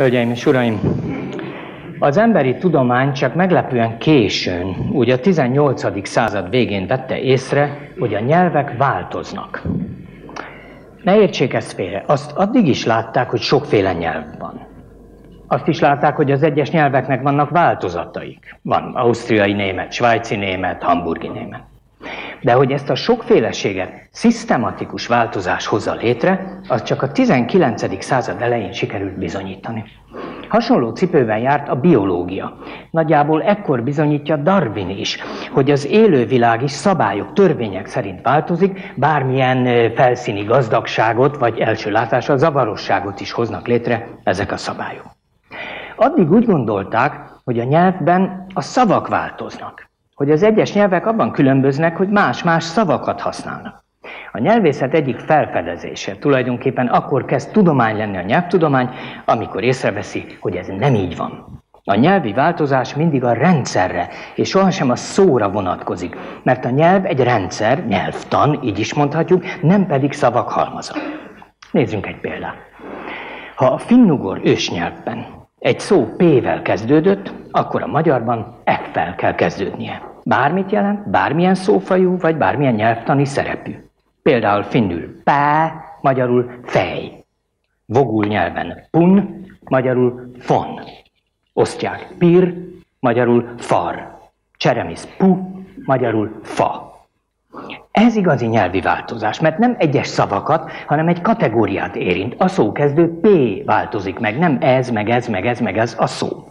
Hölgyeim és uraim, az emberi tudomány csak meglepően későn, úgy a 18. század végén vette észre, hogy a nyelvek változnak. Ne értsék ezt félre, azt addig is látták, hogy sokféle nyelv van. Azt is látták, hogy az egyes nyelveknek vannak változataik. Van ausztriai német, svájci német, hamburgi német. De hogy ezt a sokféleséget szisztematikus változás hozza létre, az csak a 19. század elején sikerült bizonyítani. Hasonló cipőben járt a biológia. Nagyjából ekkor bizonyítja Darwin is, hogy az élővilág is szabályok, törvények szerint változik, bármilyen felszíni gazdagságot vagy első látásra zavarosságot is hoznak létre ezek a szabályok. Addig úgy gondolták, hogy a nyelvben a szavak változnak hogy az egyes nyelvek abban különböznek, hogy más-más szavakat használnak. A nyelvészet egyik felfedezése tulajdonképpen akkor kezd tudomány lenni a nyelvtudomány, amikor észreveszi, hogy ez nem így van. A nyelvi változás mindig a rendszerre, és sohasem a szóra vonatkozik, mert a nyelv egy rendszer, nyelvtan, így is mondhatjuk, nem pedig szavak halmaza. Nézzünk egy példát. Ha a finnugor ősnyelvben egy szó P-vel kezdődött, akkor a magyarban F-fel kell kezdődnie. Bármit jelent, bármilyen szófajú, vagy bármilyen nyelvtani szerepű. Például finnül pá, magyarul fej. Vogul nyelven pun, magyarul fon. Osztják pir, magyarul far. Cseremisz pu, magyarul fa. Ez igazi nyelvi változás, mert nem egyes szavakat, hanem egy kategóriát érint. A szókezdő P változik meg, nem ez, meg ez, meg ez, meg ez a szó.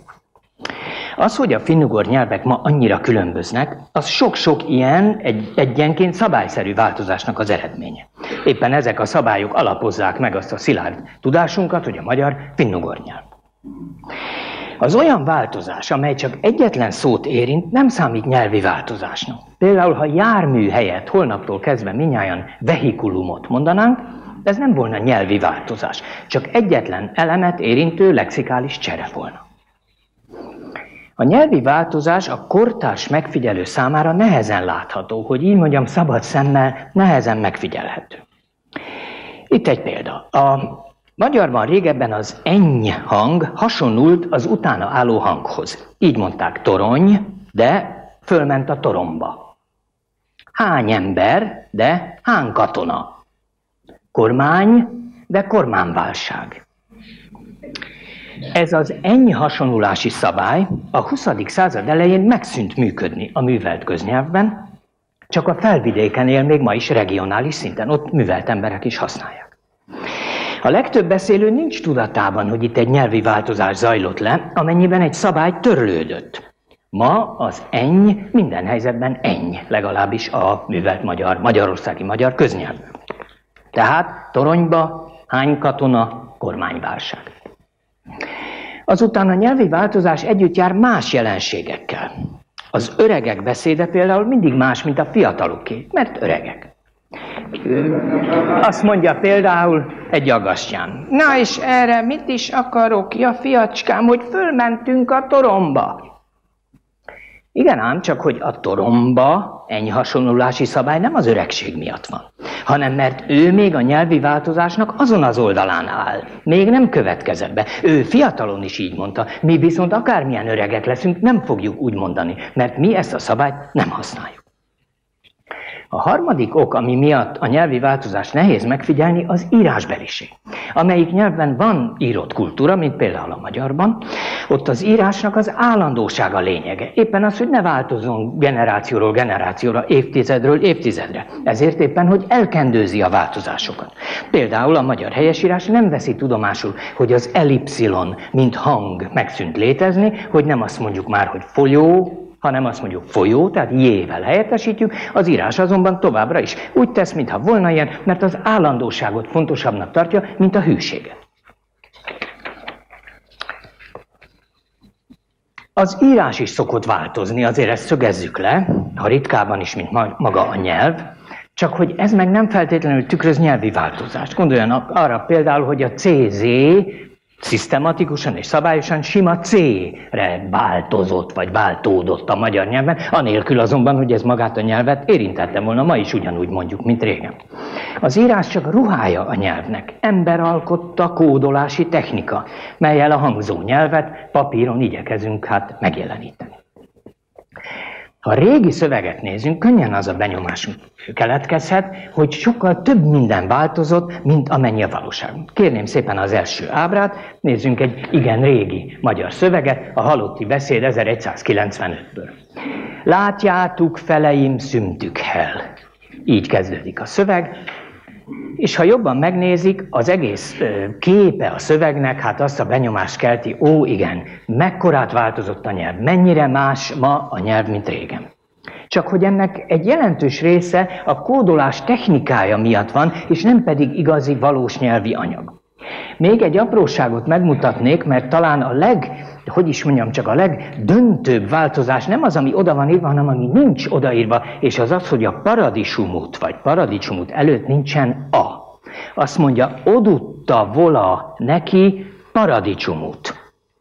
Az, hogy a finnugor nyelvek ma annyira különböznek, az sok-sok ilyen egy, egyenként szabályszerű változásnak az eredménye. Éppen ezek a szabályok alapozzák meg azt a szilárd tudásunkat, hogy a magyar finnugor nyelv. Az olyan változás, amely csak egyetlen szót érint, nem számít nyelvi változásnak. Például, ha jármű helyett holnaptól kezdve minnyáján vehikulumot mondanánk, ez nem volna nyelvi változás, csak egyetlen elemet érintő lexikális csere volna. A nyelvi változás a kortárs megfigyelő számára nehezen látható, hogy így mondjam, szabad szemmel nehezen megfigyelhető. Itt egy példa. A magyarban régebben az enny hang hasonlult az utána álló hanghoz. Így mondták torony, de fölment a toromba. Hány ember, de hány katona. Kormány, de kormányválság. Ez az ennyi hasonlulási szabály a 20. század elején megszűnt működni a művelt köznyelvben, csak a felvidéken él még ma is regionális szinten, ott művelt emberek is használják. A legtöbb beszélő nincs tudatában, hogy itt egy nyelvi változás zajlott le, amennyiben egy szabály törlődött. Ma az enny minden helyzetben enny, legalábbis a művelt magyar, magyarországi magyar köznyelvben. Tehát toronyba hány katona, kormányválság. Azután a nyelvi változás együtt jár más jelenségekkel. Az öregek beszéde például mindig más, mint a fiataloké, mert öregek. Azt mondja például egy agastyán. Na és erre mit is akarok, ja fiacskám, hogy fölmentünk a toromba. Igen ám, csak hogy a toromba ennyi hasonlulási szabály nem az öregség miatt van, hanem mert ő még a nyelvi változásnak azon az oldalán áll. Még nem következett be. Ő fiatalon is így mondta, mi viszont akármilyen öregek leszünk, nem fogjuk úgy mondani, mert mi ezt a szabályt nem használjuk. A harmadik ok, ami miatt a nyelvi változást nehéz megfigyelni, az írásbeliség. Amelyik nyelvben van írott kultúra, mint például a magyarban, ott az írásnak az állandósága lényege. Éppen az, hogy ne változzon generációról generációra, évtizedről évtizedre. Ezért éppen, hogy elkendőzi a változásokat. Például a magyar helyesírás nem veszi tudomásul, hogy az elipszilon, mint hang megszűnt létezni, hogy nem azt mondjuk már, hogy folyó, hanem azt mondjuk folyó, tehát jével helyettesítjük, az írás azonban továbbra is úgy tesz, mintha volna ilyen, mert az állandóságot fontosabbnak tartja, mint a hűséget. Az írás is szokott változni, azért ezt szögezzük le, ha ritkában is, mint maga a nyelv, csak hogy ez meg nem feltétlenül tükröz nyelvi változást. Gondoljanak arra például, hogy a CZ Szisztematikusan és szabályosan sima C-re változott, vagy váltódott a magyar nyelven, anélkül azonban, hogy ez magát a nyelvet érintette volna, ma is ugyanúgy mondjuk, mint régen. Az írás csak ruhája a nyelvnek, ember alkotta kódolási technika, melyel a hangzó nyelvet papíron igyekezünk hát megjeleníteni. Ha a régi szöveget nézünk, könnyen az a benyomás keletkezhet, hogy sokkal több minden változott, mint amennyi a valóság. Kérném szépen az első ábrát, nézzünk egy igen régi magyar szöveget, a halotti beszéd 1195-ből. Látjátok feleim szümtükhel. Így kezdődik a szöveg, és ha jobban megnézik, az egész képe a szövegnek, hát azt a benyomást kelti, ó igen, mekkorát változott a nyelv, mennyire más ma a nyelv, mint régen. Csak hogy ennek egy jelentős része a kódolás technikája miatt van, és nem pedig igazi valós nyelvi anyag. Még egy apróságot megmutatnék, mert talán a leg, hogy is mondjam, csak a legdöntőbb változás nem az, ami oda van írva, hanem ami nincs odaírva, és az az, hogy a paradicsumút, vagy paradicsumút előtt nincsen a. Azt mondja, odutta vola neki paradicsumút.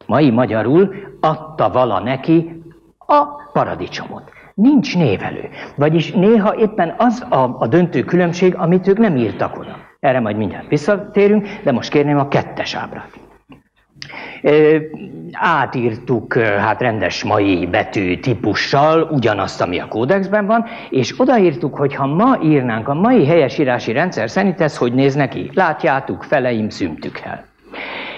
Mai magyarul adta vala neki a paradicsomot. Nincs névelő. Vagyis néha éppen az a, a döntő különbség, amit ők nem írtak oda. Erre majd mindjárt visszatérünk, de most kérném a kettes ábrát. Átírtuk hát rendes mai betű típussal ugyanazt, ami a kódexben van, és odaírtuk, hogy ha ma írnánk a mai helyesírási rendszer szerint, ez hogy néz neki? Látjátok, feleim szümtükkel.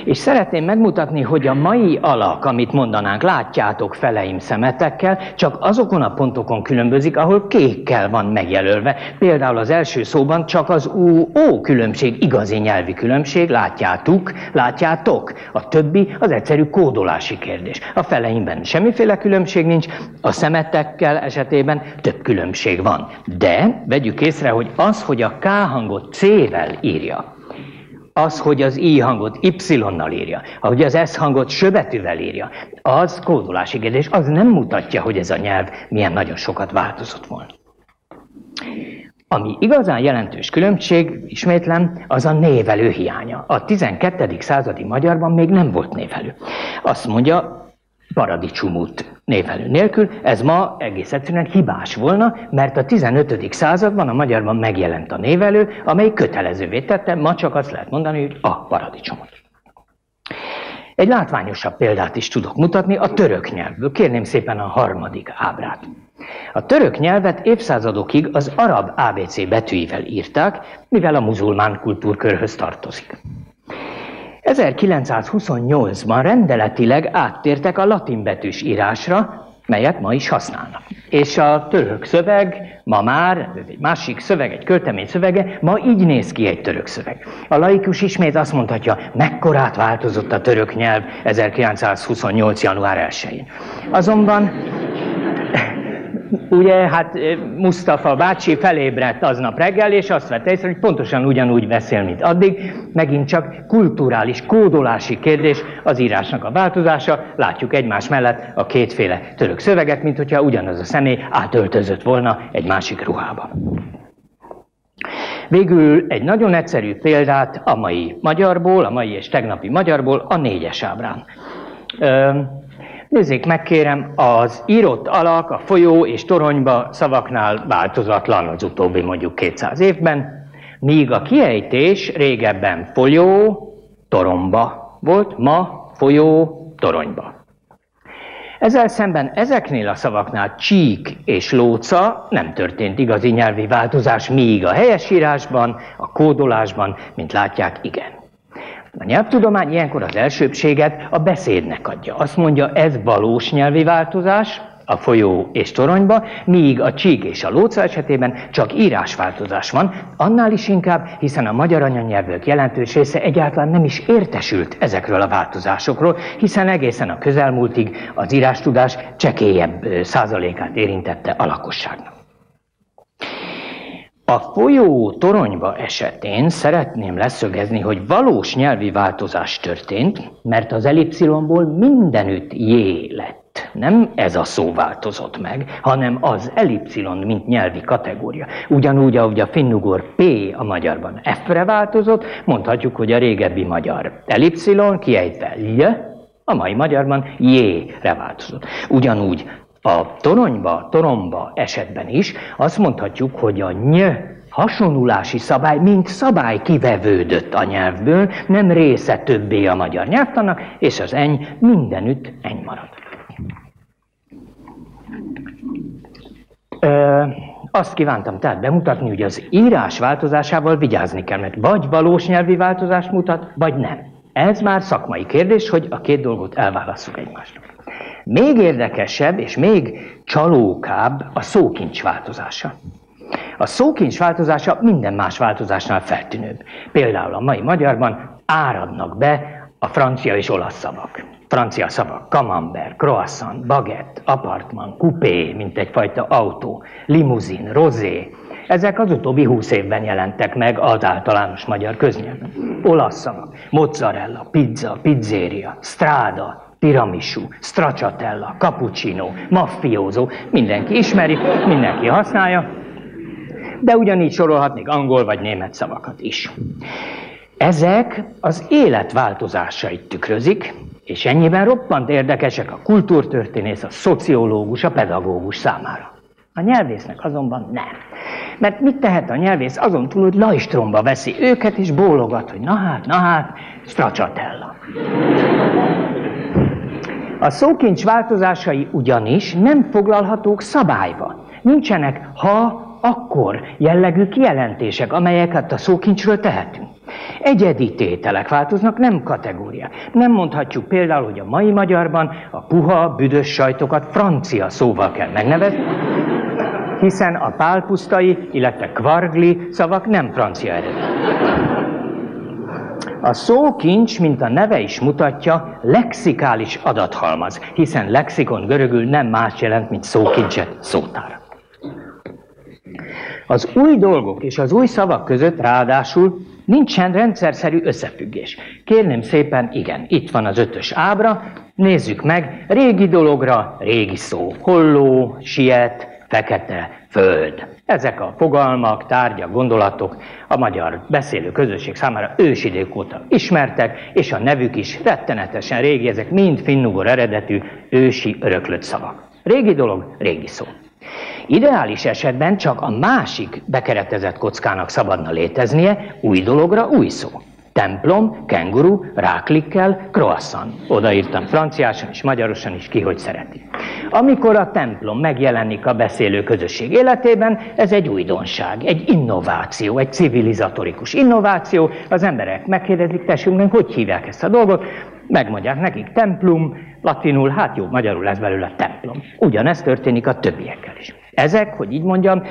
És szeretném megmutatni, hogy a mai alak, amit mondanánk, látjátok feleim szemetekkel, csak azokon a pontokon különbözik, ahol kékkel van megjelölve. Például az első szóban csak az U-O különbség, igazi nyelvi különbség, látjátok, látjátok. A többi az egyszerű kódolási kérdés. A feleimben semmiféle különbség nincs, a szemetekkel esetében több különbség van. De vegyük észre, hogy az, hogy a K hangot C-vel írja, az, hogy az I hangot Y-nal írja, ahogy az S hangot söbetűvel írja, az kódolási kérdés, az nem mutatja, hogy ez a nyelv milyen nagyon sokat változott volna. Ami igazán jelentős különbség, ismétlem, az a névelő hiánya. A 12. századi magyarban még nem volt névelő. Azt mondja, paradicsomút névelő nélkül, ez ma egész egyszerűen hibás volna, mert a 15. században a magyarban megjelent a névelő, amely kötelezővé tette, ma csak azt lehet mondani, hogy a paradicsomot. Egy látványosabb példát is tudok mutatni a török nyelvből. Kérném szépen a harmadik ábrát. A török nyelvet évszázadokig az arab ABC betűivel írták, mivel a muzulmán kultúrkörhöz tartozik. 1928-ban rendeletileg áttértek a latin betűs írásra, melyet ma is használnak. És a török szöveg ma már, egy másik szöveg, egy költemény szövege, ma így néz ki egy török szöveg. A laikus ismét azt mondhatja, mekkorát változott a török nyelv 1928. január 1-én. Azonban ugye hát Mustafa bácsi felébredt aznap reggel, és azt vette észre, hogy pontosan ugyanúgy beszél, mint addig. Megint csak kulturális, kódolási kérdés az írásnak a változása. Látjuk egymás mellett a kétféle török szöveget, mint hogyha ugyanaz a személy átöltözött volna egy másik ruhába. Végül egy nagyon egyszerű példát a mai magyarból, a mai és tegnapi magyarból a négyes ábrán. Nézzék meg kérem, az írott alak a folyó és toronyba szavaknál változatlan az utóbbi mondjuk 200 évben, míg a kiejtés régebben folyó, toromba volt, ma folyó, toronyba. Ezzel szemben ezeknél a szavaknál csík és lóca nem történt igazi nyelvi változás, míg a helyesírásban, a kódolásban, mint látják, igen. A nyelvtudomány ilyenkor az elsőbséget a beszédnek adja. Azt mondja, ez valós nyelvi változás, a folyó és toronyba, míg a csík és a lóca esetében csak írásváltozás van, annál is inkább, hiszen a magyar anyanyelvek jelentős része egyáltalán nem is értesült ezekről a változásokról, hiszen egészen a közelmúltig az írástudás csekélyebb százalékát érintette a lakosságnak. A folyó toronyba esetén szeretném leszögezni, hogy valós nyelvi változás történt, mert az elipszilonból mindenütt jé lett. nem ez a szó változott meg, hanem az elipszilon, mint nyelvi kategória. Ugyanúgy, ahogy a finnugor P a magyarban F-re változott, mondhatjuk, hogy a régebbi magyar elipszilon kiejtve J, a mai magyarban J-re változott. Ugyanúgy a toronyba, toromba esetben is azt mondhatjuk, hogy a ny hasonlulási szabály, mint szabály kivevődött a nyelvből, nem része többé a magyar nyelvtannak, és az eny mindenütt eny marad. Ö, azt kívántam tehát bemutatni, hogy az írás változásával vigyázni kell, mert vagy valós nyelvi változást mutat, vagy nem. Ez már szakmai kérdés, hogy a két dolgot elválasszuk egymástól. Még érdekesebb és még csalókább a szókincs változása. A szókincs változása minden más változásnál feltűnőbb. Például a mai magyarban áradnak be a francia és olasz szavak. Francia szavak, camembert, croissant, baguette, apartman, coupé, mint egyfajta autó, limuzin, rozé. Ezek az utóbbi húsz évben jelentek meg az általános magyar köznyelven. Olasz szavak, mozzarella, pizza, pizzeria, strada, tiramisu, stracciatella, cappuccino, maffiózó, mindenki ismeri, mindenki használja, de ugyanígy sorolhatnék angol vagy német szavakat is. Ezek az élet változásait tükrözik, és ennyiben roppant érdekesek a kultúrtörténész, a szociológus, a pedagógus számára. A nyelvésznek azonban nem. Mert mit tehet a nyelvész azon túl, hogy lajstromba veszi őket, és bólogat, hogy na hát, na hát, stracciatella. A szókincs változásai ugyanis nem foglalhatók szabályba. Nincsenek ha, akkor jellegű kijelentések, amelyeket a szókincsről tehetünk. Egyedi tételek változnak, nem kategóriák. Nem mondhatjuk például, hogy a mai magyarban a puha, büdös sajtokat francia szóval kell megnevezni, hiszen a pálpusztai, illetve kvargli szavak nem francia eredetű. A szókincs, mint a neve is mutatja, lexikális adathalmaz, hiszen lexikon görögül nem más jelent, mint szókincset, szótár. Az új dolgok és az új szavak között ráadásul nincsen rendszerszerű összefüggés. Kérném szépen, igen, itt van az ötös ábra, nézzük meg, régi dologra régi szó, holló, siet, fekete, föld. Ezek a fogalmak, tárgyak, gondolatok a magyar beszélő közösség számára ősidők óta ismertek, és a nevük is rettenetesen régi, ezek mind finnugor eredetű ősi öröklött szavak. Régi dolog, régi szó. Ideális esetben csak a másik bekeretezett kockának szabadna léteznie, új dologra új szó. Templom, kenguru, ráklikkel, croissant. Odaírtam franciásan és magyarosan is ki, hogy szereti. Amikor a templom megjelenik a beszélő közösség életében, ez egy újdonság, egy innováció, egy civilizatorikus innováció. Az emberek megkérdezik, tessünk meg, hogy hívják ezt a dolgot, megmondják nekik templum, latinul, hát jó, magyarul lesz belőle templom. Ugyanezt történik a többiekkel is. Ezek, hogy így mondjam,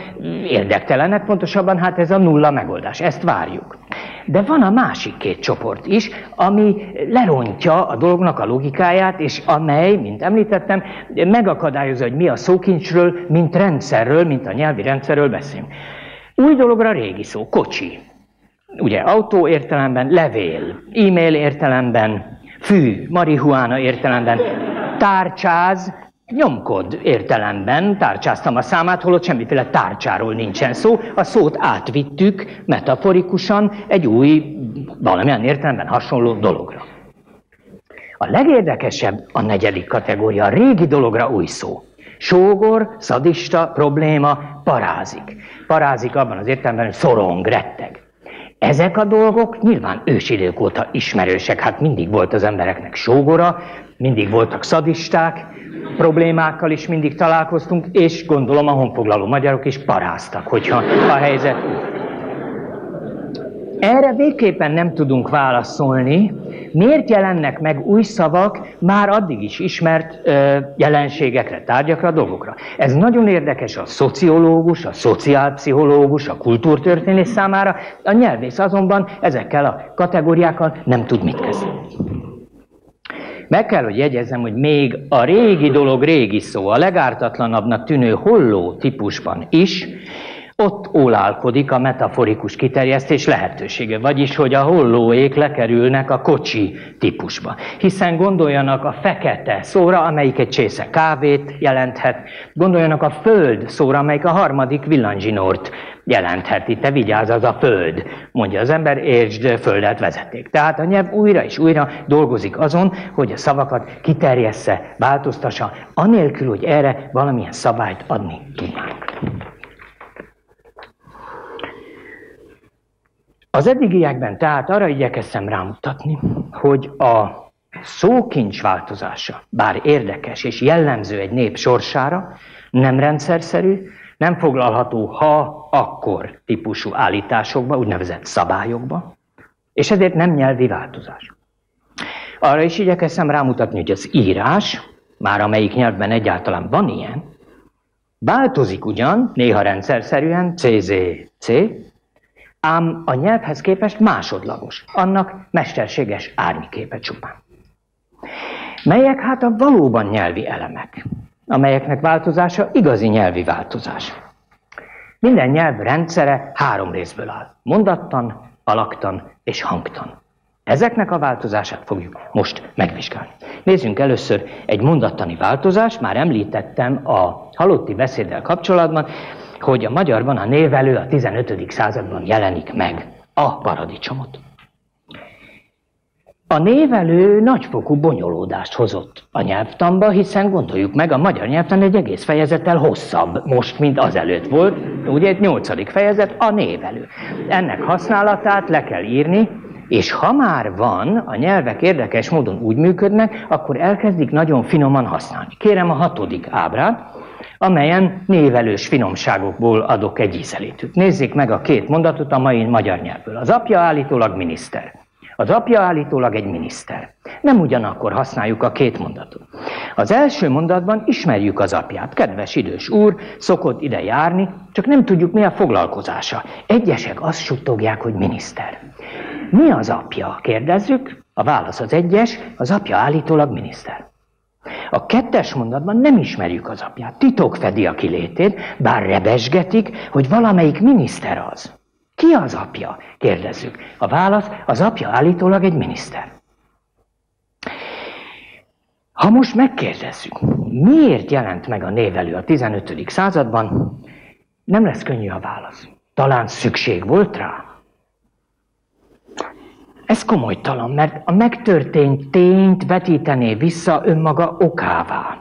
érdektelenek, pontosabban hát ez a nulla megoldás, ezt várjuk. De van a másik két csoport is, ami lerontja a dolognak a logikáját, és amely, mint említettem, megakadályozza, hogy mi a szókincsről, mint rendszerről, mint a nyelvi rendszerről beszélünk. Új dologra régi szó, kocsi. Ugye autó értelemben, levél, e-mail értelemben, fű, marihuána értelemben, tárcsáz, nyomkod értelemben tárcsáztam a számát, holott semmiféle tárcsáról nincsen szó. A szót átvittük metaforikusan egy új, valamilyen értelemben hasonló dologra. A legérdekesebb a negyedik kategória, a régi dologra új szó. Sógor, szadista, probléma, parázik. Parázik abban az értelemben, hogy szorong, retteg. Ezek a dolgok nyilván ősidők óta ismerősek, hát mindig volt az embereknek sógora, mindig voltak szadisták, problémákkal is mindig találkoztunk, és gondolom a honfoglaló magyarok is paráztak, hogyha a helyzet Erre végképpen nem tudunk válaszolni, miért jelennek meg új szavak már addig is ismert ö, jelenségekre, tárgyakra, dolgokra. Ez nagyon érdekes a szociológus, a szociálpszichológus, a kultúrtörténész számára, a nyelvész azonban ezekkel a kategóriákkal nem tud mit kezdeni. Meg kell, hogy jegyezzem, hogy még a régi dolog régi szó, a legártatlanabbnak tűnő holló típusban is ott ólálkodik a metaforikus kiterjesztés lehetősége, vagyis hogy a hollóék lekerülnek a kocsi típusba. Hiszen gondoljanak a fekete szóra, amelyik egy csésze kávét jelenthet, gondoljanak a föld szóra, amelyik a harmadik villanzsinort jelentheti. Te vigyázz, az a föld, mondja az ember, értsd, földet vezeték. Tehát a nyelv újra és újra dolgozik azon, hogy a szavakat kiterjessze, változtassa, anélkül, hogy erre valamilyen szabályt adni tudnánk. Az eddigiekben tehát arra igyekeztem rámutatni, hogy a szókincs változása, bár érdekes és jellemző egy nép sorsára, nem rendszerszerű, nem foglalható ha-akkor típusú állításokba, úgynevezett szabályokba, és ezért nem nyelvi változás. Arra is igyekeztem rámutatni, hogy az írás, már amelyik nyelvben egyáltalán van ilyen, változik ugyan, néha rendszerszerűen, CZC, ám a nyelvhez képest másodlagos, annak mesterséges árnyképe csupán. Melyek hát a valóban nyelvi elemek, amelyeknek változása igazi nyelvi változás. Minden nyelv rendszere három részből áll. Mondattan, alaktan és hangtan. Ezeknek a változását fogjuk most megvizsgálni. Nézzünk először egy mondattani változást, már említettem a halotti beszéddel kapcsolatban, hogy a magyarban a névelő a 15. században jelenik meg a paradicsomot. A névelő nagyfokú bonyolódást hozott a nyelvtamba, hiszen gondoljuk meg, a magyar nyelvtan egy egész fejezettel hosszabb most, mint azelőtt volt. Ugye egy nyolcadik fejezet a névelő. Ennek használatát le kell írni, és ha már van, a nyelvek érdekes módon úgy működnek, akkor elkezdik nagyon finoman használni. Kérem a hatodik ábrát amelyen névelős finomságokból adok egy ízelétűt. Nézzék meg a két mondatot a mai magyar nyelvből. Az apja állítólag miniszter. Az apja állítólag egy miniszter. Nem ugyanakkor használjuk a két mondatot. Az első mondatban ismerjük az apját. Kedves idős úr, szokott ide járni, csak nem tudjuk mi a foglalkozása. Egyesek azt suttogják, hogy miniszter. Mi az apja? Kérdezzük. A válasz az egyes, az apja állítólag miniszter. A kettes mondatban nem ismerjük az apját. Titok fedi a kilétét, bár rebesgetik, hogy valamelyik miniszter az. Ki az apja? Kérdezzük. A válasz, az apja állítólag egy miniszter. Ha most megkérdezzük, miért jelent meg a névelő a 15. században, nem lesz könnyű a válasz. Talán szükség volt rá? Ez komolytalan, mert a megtörtént tényt vetítené vissza önmaga okává.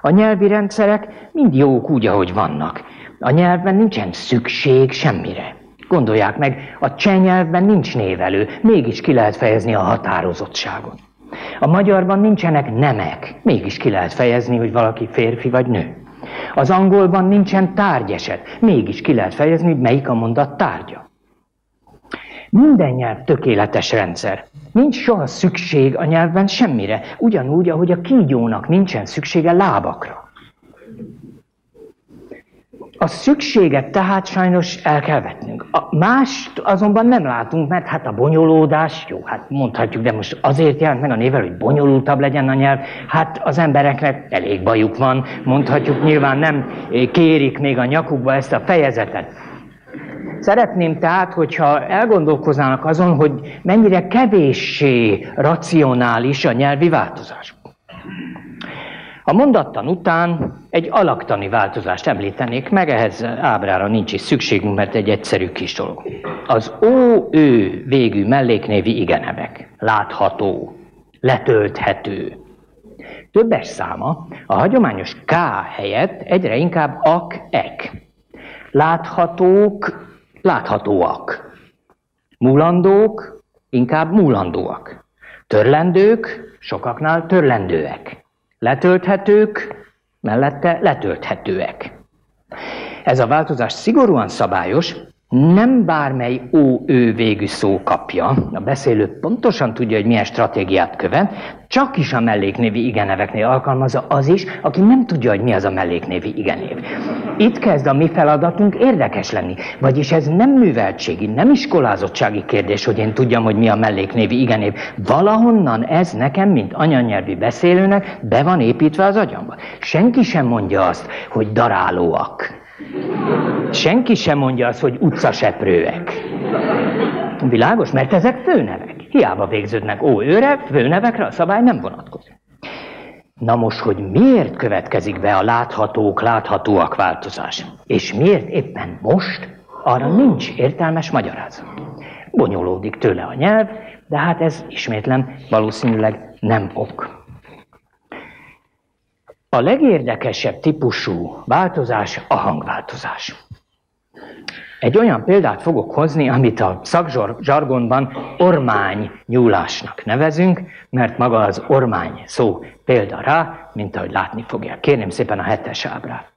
A nyelvi rendszerek mind jók úgy, ahogy vannak. A nyelvben nincsen szükség semmire. Gondolják meg, a cseh nyelvben nincs névelő, mégis ki lehet fejezni a határozottságot. A magyarban nincsenek nemek, mégis ki lehet fejezni, hogy valaki férfi vagy nő. Az angolban nincsen tárgyeset, mégis ki lehet fejezni, hogy melyik a mondat tárgya. Minden nyelv tökéletes rendszer. Nincs soha szükség a nyelvben semmire, ugyanúgy, ahogy a kígyónak nincsen szüksége lábakra. A szükséget tehát sajnos el kell vetnünk. A mást azonban nem látunk, mert hát a bonyolódás, jó, hát mondhatjuk, de most azért jelent meg a nével, hogy bonyolultabb legyen a nyelv, hát az embereknek elég bajuk van, mondhatjuk, nyilván nem kérik még a nyakukba ezt a fejezetet. Szeretném tehát, hogyha elgondolkoznának azon, hogy mennyire kevéssé racionális a nyelvi változás. A mondattan után egy alaktani változást említenék meg, ehhez ábrára nincs is szükségünk, mert egy egyszerű kis dolog. Az ó, ő végű melléknévi igenevek. Látható, letölthető. Többes száma a hagyományos K helyett egyre inkább ak, ek. Láthatók, láthatóak. Múlandók, inkább múlandóak. Törlendők, sokaknál törlendőek. Letölthetők, mellette letölthetőek. Ez a változás szigorúan szabályos, nem bármely ó-ő végű szó kapja, a beszélő pontosan tudja, hogy milyen stratégiát követ, csak is a melléknévi igeneveknél alkalmazza az is, aki nem tudja, hogy mi az a melléknévi igenév. Itt kezd a mi feladatunk érdekes lenni, vagyis ez nem műveltségi, nem iskolázottsági kérdés, hogy én tudjam, hogy mi a melléknévi igenév. Valahonnan ez nekem, mint anyanyelvi beszélőnek be van építve az agyamba. Senki sem mondja azt, hogy darálóak senki sem mondja azt, hogy utcaseprőek. Világos, mert ezek főnevek. Hiába végződnek ó főnevekre a szabály nem vonatkozik. Na most, hogy miért következik be a láthatók, láthatóak változás? És miért éppen most? Arra nincs értelmes magyarázat. Bonyolódik tőle a nyelv, de hát ez ismétlem valószínűleg nem ok. A legérdekesebb típusú változás a hangváltozás. Egy olyan példát fogok hozni, amit a szakzsargonban ormány nyúlásnak nevezünk, mert maga az ormány szó példa rá, mint ahogy látni fogják. Kérném szépen a hetes ábrát.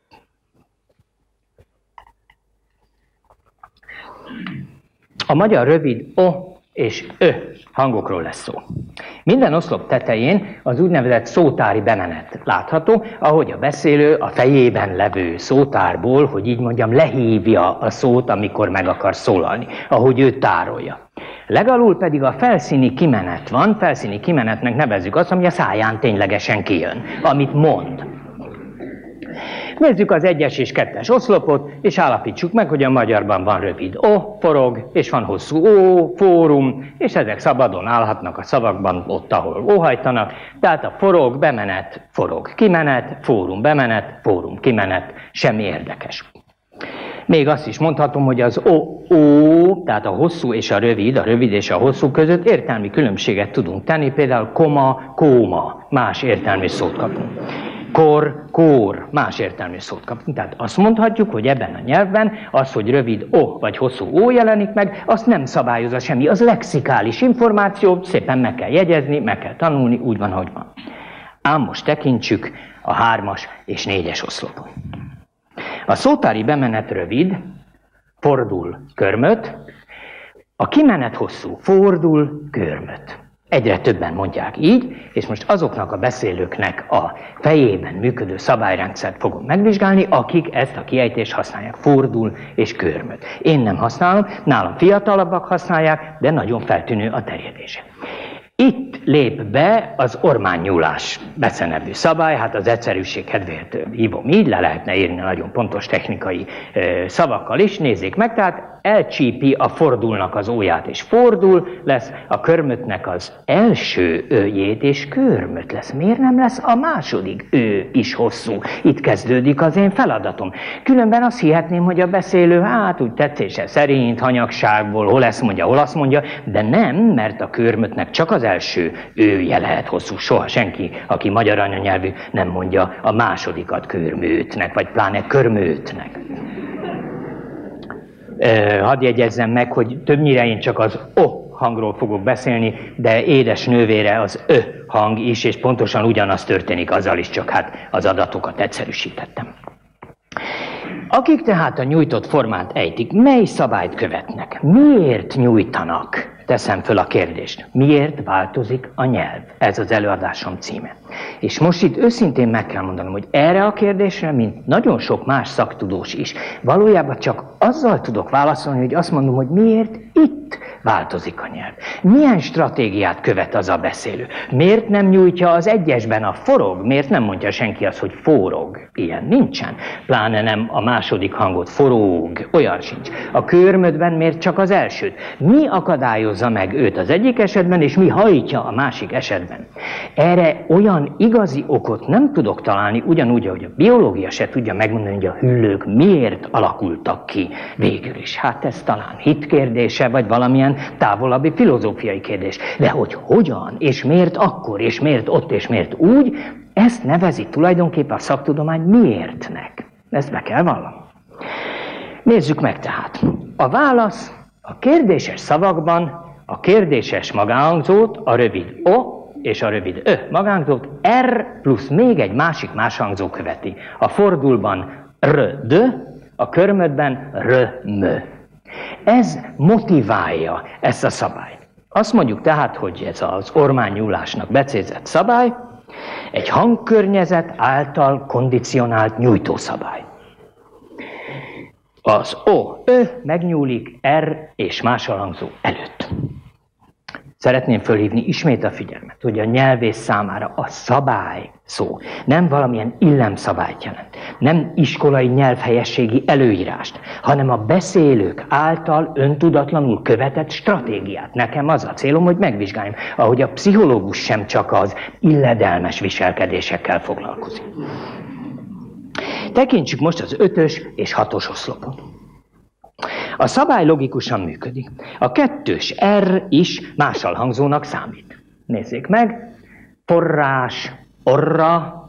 A magyar rövid o és ö hangokról lesz szó. Minden oszlop tetején az úgynevezett szótári bemenet látható, ahogy a beszélő a fejében levő szótárból, hogy így mondjam, lehívja a szót, amikor meg akar szólalni, ahogy ő tárolja. Legalul pedig a felszíni kimenet van, felszíni kimenetnek nevezzük azt, ami a száján ténylegesen kijön, amit mond. Nézzük az egyes és kettes oszlopot, és állapítsuk meg, hogy a magyarban van rövid o, forog, és van hosszú o, fórum, és ezek szabadon állhatnak a szavakban ott, ahol óhajtanak. Tehát a forog, bemenet, forog, kimenet, fórum, bemenet, fórum, kimenet, semmi érdekes. Még azt is mondhatom, hogy az o, o, tehát a hosszú és a rövid, a rövid és a hosszú között értelmi különbséget tudunk tenni, például koma, kóma, más értelmi szót kapunk kor, kór, más értelmű szót kapunk. Tehát azt mondhatjuk, hogy ebben a nyelvben az, hogy rövid o vagy hosszú ó jelenik meg, azt nem szabályozza semmi. Az lexikális információ, szépen meg kell jegyezni, meg kell tanulni, úgy van, hogy van. Ám most tekintsük a hármas és négyes oszlopon. A szótári bemenet rövid, fordul körmöt, a kimenet hosszú, fordul körmöt. Egyre többen mondják így, és most azoknak a beszélőknek a fejében működő szabályrendszert fogom megvizsgálni, akik ezt a kiejtést használják, fordul és körmöt. Én nem használom, nálam fiatalabbak használják, de nagyon feltűnő a terjedése. Itt lép be az ormánynyúlás becenevű szabály, hát az egyszerűség kedvéért hívom így, le lehetne írni nagyon pontos technikai szavakkal is, nézzék meg, tehát elcsípi a fordulnak az óját, és fordul, lesz a körmötnek az első őjét, és körmöt lesz. Miért nem lesz a második ő is hosszú? Itt kezdődik az én feladatom. Különben azt hihetném, hogy a beszélő, hát úgy tetszése szerint, hanyagságból, hol ezt mondja, hol azt mondja, de nem, mert a körmötnek csak az első ője lehet hosszú. Soha senki, aki magyar anyanyelvű, nem mondja a másodikat körmőtnek, vagy pláne körmőtnek hadd jegyezzem meg, hogy többnyire én csak az o hangról fogok beszélni, de édes nővére az ö hang is, és pontosan ugyanaz történik azzal is, csak hát az adatokat egyszerűsítettem. Akik tehát a nyújtott formát ejtik, mely szabályt követnek? Miért nyújtanak? Teszem föl a kérdést. Miért változik a nyelv? Ez az előadásom címe. És most itt őszintén meg kell mondanom, hogy erre a kérdésre, mint nagyon sok más szaktudós is, valójában csak azzal tudok válaszolni, hogy azt mondom, hogy miért itt változik a nyelv. Milyen stratégiát követ az a beszélő? Miért nem nyújtja az egyesben a forog? Miért nem mondja senki azt, hogy forog? Ilyen nincsen. Pláne nem a második hangot forog, olyan sincs. A körmödben miért csak az elsőt? Mi akadályozza meg őt az egyik esetben, és mi hajtja a másik esetben? Erre olyan igazi okot nem tudok találni, ugyanúgy, ahogy a biológia se tudja megmondani, hogy a hüllők miért alakultak ki végül is. Hát ez talán hitkérdése, vagy valamilyen távolabbi filozófiai kérdés. De hogy hogyan, és miért akkor, és miért ott, és miért úgy, ezt nevezi tulajdonképpen a szaktudomány miértnek. Ezt be kell vallanom. Nézzük meg tehát. A válasz a kérdéses szavakban a kérdéses magánhangzót, a rövid O és a rövid Ö magánhangzót R plusz még egy másik más hangzó követi. A fordulban R, D, a körmödben R, M. Ez motiválja ezt a szabályt. Azt mondjuk tehát, hogy ez az ormánynyúlásnak becézett szabály, egy hangkörnyezet által kondicionált nyújtószabály. Az O, Ö megnyúlik R és más hangzó előtt. Szeretném fölhívni ismét a figyelmet, hogy a nyelvész számára a szabály szó. Nem valamilyen illemszabályt jelent. Nem iskolai nyelvhelyességi előírást, hanem a beszélők által öntudatlanul követett stratégiát. Nekem az a célom, hogy megvizsgáljam, ahogy a pszichológus sem csak az illedelmes viselkedésekkel foglalkozik. Tekintsük most az ötös és hatos oszlopot. A szabály logikusan működik. A kettős R is mással hangzónak számít. Nézzék meg, forrás, orra,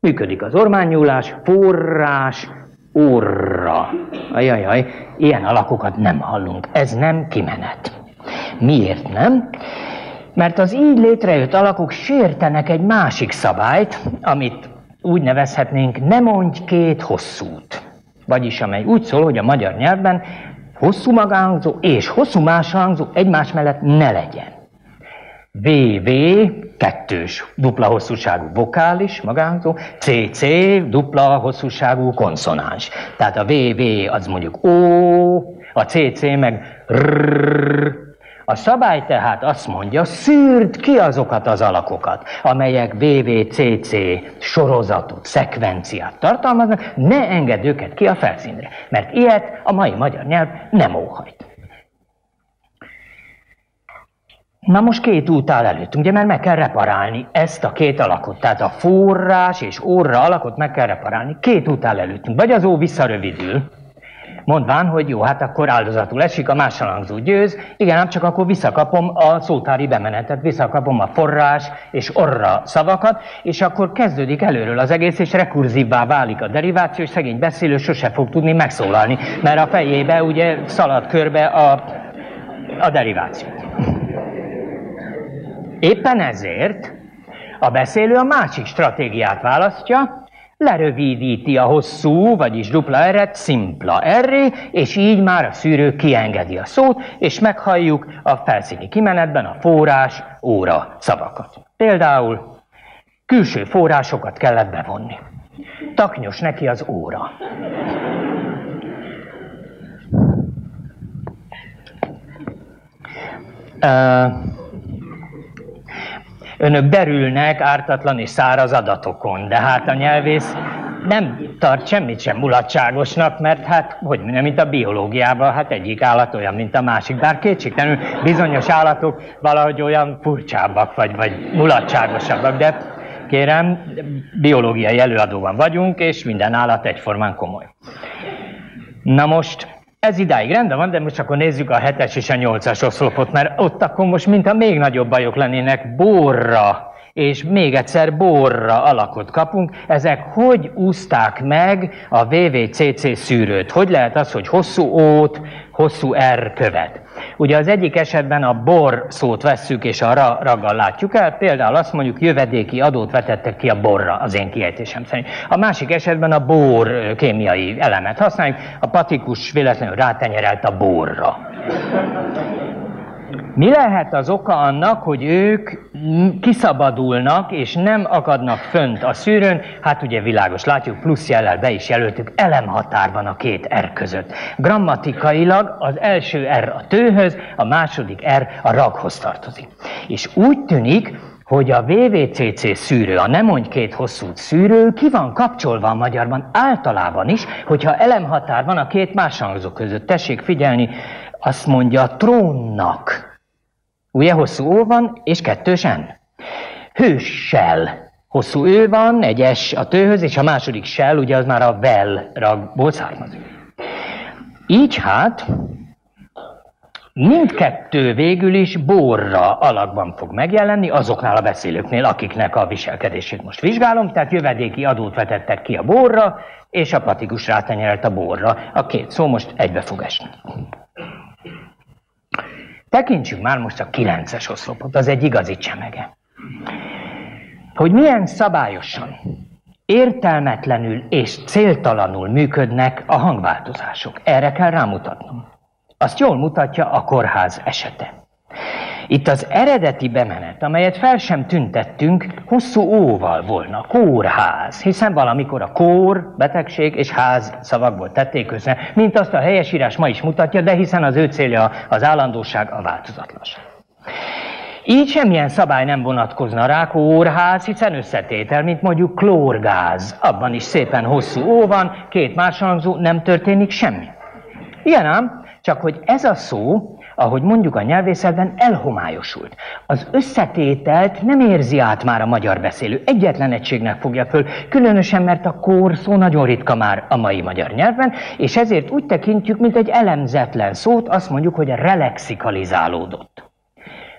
működik az ormányúlás, forrás, orra. Ajajaj, ilyen alakokat nem hallunk, ez nem kimenet. Miért nem? Mert az így létrejött alakok sértenek egy másik szabályt, amit úgy nevezhetnénk, ne mondj két hosszút. Vagyis amely úgy szól, hogy a magyar nyelvben hosszú magánhangzó és hosszú máshangzó egymás mellett ne legyen. VV, kettős, dupla hosszúságú vokális magánhangzó, CC, dupla hosszúságú konszonáns. Tehát a VV az mondjuk O, a CC meg RRR, a szabály tehát azt mondja, szűrd ki azokat az alakokat, amelyek VVCC sorozatot, szekvenciát tartalmaznak, ne engedd őket ki a felszínre, mert ilyet a mai magyar nyelv nem óhajt. Na most két út áll előttünk, ugye, mert meg kell reparálni ezt a két alakot. Tehát a forrás és orra alakot meg kell reparálni. Két út áll előttünk. Vagy az ó visszarövidül, mondván, hogy jó, hát akkor áldozatul esik, a másalangzó győz, igen, ám csak akkor visszakapom a szótári bemenetet, visszakapom a forrás és orra szavakat, és akkor kezdődik előről az egész, és rekurzívvá válik a deriváció, és szegény beszélő sose fog tudni megszólalni, mert a fejébe ugye szalad körbe a, a deriváció. Éppen ezért a beszélő a másik stratégiát választja, lerövidíti a hosszú, vagyis dupla r szimpla r és így már a szűrő kiengedi a szót, és meghalljuk a felszíni kimenetben a forrás, óra szavakat. Például külső forrásokat kellett bevonni. Taknyos neki az óra. Uh, Önök derülnek ártatlan és száraz adatokon, de hát a nyelvész nem tart semmit sem mulatságosnak, mert hát, hogy mondjam, mint a biológiában, hát egyik állat olyan, mint a másik, bár kétségtelenül bizonyos állatok valahogy olyan furcsábbak, vagy, vagy mulatságosabbak, de kérem, biológiai előadóban vagyunk, és minden állat egyformán komoly. Na most, ez idáig rendben van, de most akkor nézzük a hetes és a nyolcas oszlopot, mert ott akkor most mintha még nagyobb bajok lennének, borra és még egyszer borra alakot kapunk. Ezek hogy úzták meg a VVCC szűrőt? Hogy lehet az, hogy hosszú ót, hosszú R követ? Ugye az egyik esetben a bor szót vesszük, és a ra raggal látjuk el, például azt mondjuk jövedéki adót vetettek ki a borra, az én kiejtésem szerint. A másik esetben a bor kémiai elemet használjuk, a patikus véletlenül rátenyerelt a borra. Mi lehet az oka annak, hogy ők kiszabadulnak és nem akadnak fönt a szűrőn? Hát ugye világos, látjuk, plusz jellel be is jelöltük, elemhatár van a két R között. Grammatikailag az első R a tőhöz, a második R a raghoz tartozik. És úgy tűnik, hogy a VVCC szűrő, a nem mondj két hosszú szűrő ki van kapcsolva a magyarban általában is, hogyha elemhatár van a két más hangzó között. Tessék figyelni, azt mondja trónnak, Ugye hosszú ó van, és kettős N. Hőssel. Hosszú ő van, egy S a tőhöz, és a második sel, ugye az már a vel ragból származik. Így hát, mindkettő végül is borra alakban fog megjelenni azoknál a beszélőknél, akiknek a viselkedését most vizsgálom, tehát jövedéki adót vetettek ki a borra, és a patikus rátenyerelt a borra. A két szó most egybe fog esni. Tekintsük már most a kilences oszlopot, az egy igazi csemege. Hogy milyen szabályosan, értelmetlenül és céltalanul működnek a hangváltozások. Erre kell rámutatnom. Azt jól mutatja a kórház esete. Itt az eredeti bemenet, amelyet fel sem tüntettünk, hosszú óval volna, kórház, hiszen valamikor a kór, betegség és ház szavakból tették össze, mint azt a helyesírás ma is mutatja, de hiszen az ő célja az állandóság, a változatlanság. Így semmilyen szabály nem vonatkozna rá, kórház, hiszen összetétel, mint mondjuk klórgáz. Abban is szépen hosszú ó van, két másolangzó, nem történik semmi. Igen ám, csak hogy ez a szó, ahogy mondjuk a nyelvészetben, elhomályosult. Az összetételt nem érzi át már a magyar beszélő. Egyetlen egységnek fogja föl, különösen, mert a kór szó nagyon ritka már a mai magyar nyelven, és ezért úgy tekintjük, mint egy elemzetlen szót, azt mondjuk, hogy relexikalizálódott.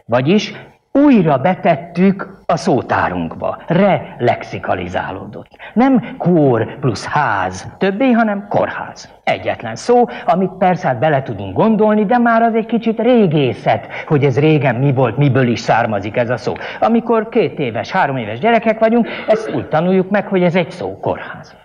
Vagyis újra betettük a szótárunkba, relexikalizálódott. Nem kór plusz ház többé, hanem kórház. Egyetlen szó, amit persze hát bele tudunk gondolni, de már az egy kicsit régészet, hogy ez régen mi volt, miből is származik ez a szó. Amikor két éves, három éves gyerekek vagyunk, ezt úgy tanuljuk meg, hogy ez egy szó, kórház.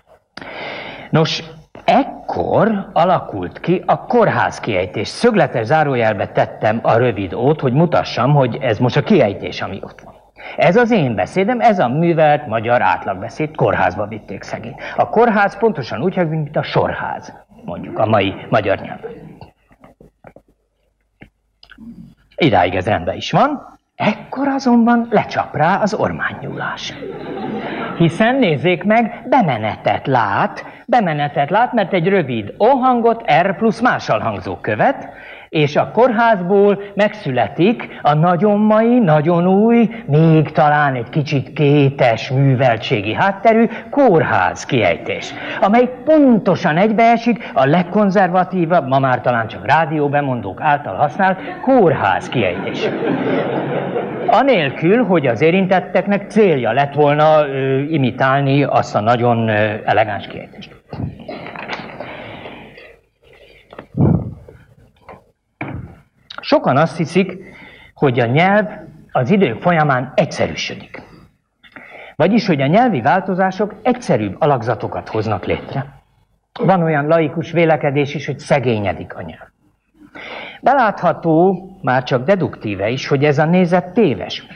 Nos, Ekkor alakult ki a kórház kiejtés. Szögletes zárójelbe tettem a rövid ót, hogy mutassam, hogy ez most a kiejtés, ami ott van. Ez az én beszédem, ez a művelt magyar átlagbeszéd, kórházba vitték szegény. A kórház pontosan úgy hívjuk, mint a sorház, mondjuk a mai magyar nyelven. Idáig ez rendben is van, ekkor azonban lecsap rá az ormánynyúlás. Hiszen nézzék meg, bemenetet lát, bemenetet lát, mert egy rövid O hangot R plusz másalhangzó követ, és a kórházból megszületik a nagyon mai, nagyon új, még talán egy kicsit kétes műveltségi hátterű kórház kiejtés, amely pontosan egybeesik a legkonzervatívabb, ma már talán csak rádióbemondók által használt kórház kiejtés. Anélkül, hogy az érintetteknek célja lett volna ö, imitálni azt a nagyon ö, elegáns kiejtést. Sokan azt hiszik, hogy a nyelv az idők folyamán egyszerűsödik. Vagyis, hogy a nyelvi változások egyszerűbb alakzatokat hoznak létre. Van olyan laikus vélekedés is, hogy szegényedik a nyelv. Belátható, már csak deduktíve is, hogy ez a nézet téves.